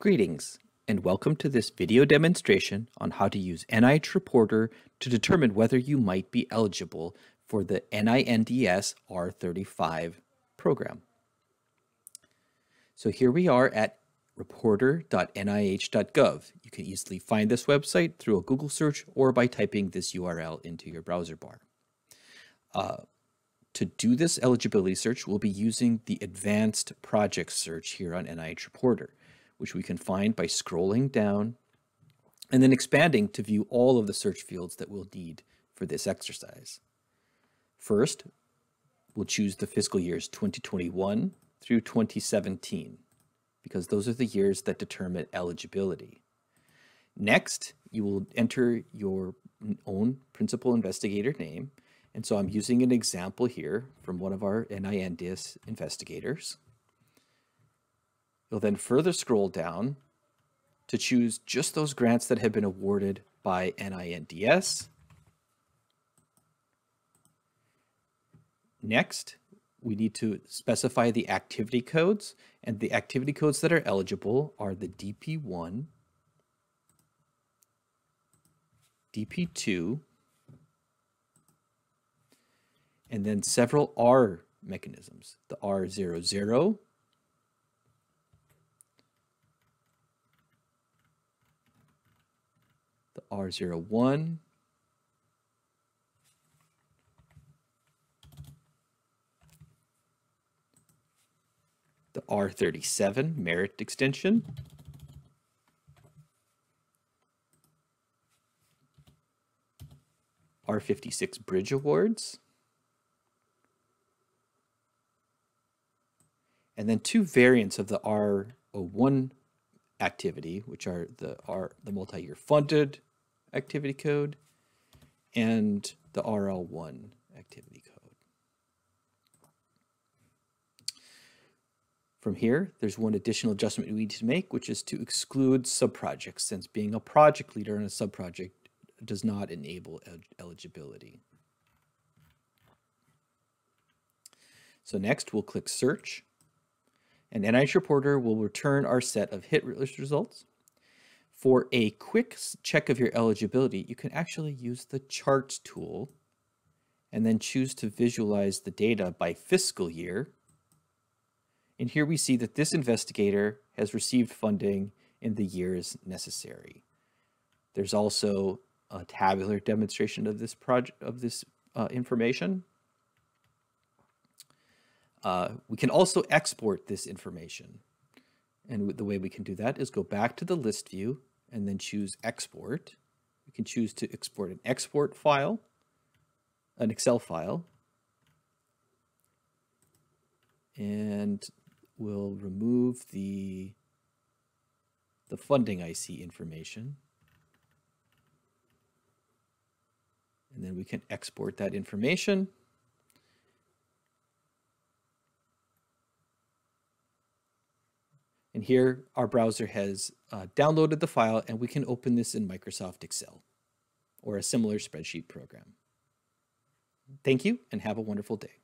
Greetings and welcome to this video demonstration on how to use NIH Reporter to determine whether you might be eligible for the NINDS R35 program. So here we are at reporter.nih.gov. You can easily find this website through a Google search or by typing this URL into your browser bar. Uh, to do this eligibility search, we'll be using the advanced project search here on NIH Reporter which we can find by scrolling down and then expanding to view all of the search fields that we'll need for this exercise. First, we'll choose the fiscal years 2021 through 2017 because those are the years that determine eligibility. Next, you will enter your own principal investigator name. And so I'm using an example here from one of our NINDS investigators. You'll then further scroll down to choose just those grants that have been awarded by NINDS. Next, we need to specify the activity codes, and the activity codes that are eligible are the DP1, DP2, and then several R mechanisms, the R00, R01. The R37 merit extension. R56 Bridge Awards. And then two variants of the R01 activity, which are the R the multi-year funded activity code and the RL1 activity code. From here, there's one additional adjustment we need to make, which is to exclude subprojects, since being a project leader in a subproject does not enable el eligibility. So next, we'll click Search, and NIH Reporter will return our set of hit list results. For a quick check of your eligibility, you can actually use the charts tool and then choose to visualize the data by fiscal year. And here we see that this investigator has received funding in the years necessary. There's also a tabular demonstration of this project of this uh, information. Uh, we can also export this information. And the way we can do that is go back to the list view and then choose export. We can choose to export an export file, an Excel file, and we'll remove the, the funding IC information. And then we can export that information. And here our browser has uh, downloaded the file and we can open this in Microsoft Excel or a similar spreadsheet program. Thank you and have a wonderful day.